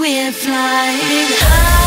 We're flying high.